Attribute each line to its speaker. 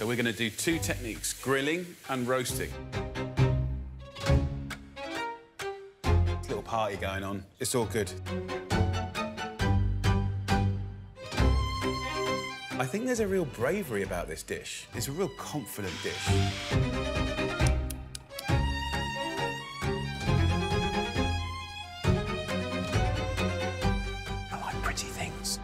Speaker 1: So we're going to do two techniques, grilling and roasting. Little party going on. It's all good. I think there's a real bravery about this dish. It's a real confident dish. I like pretty things.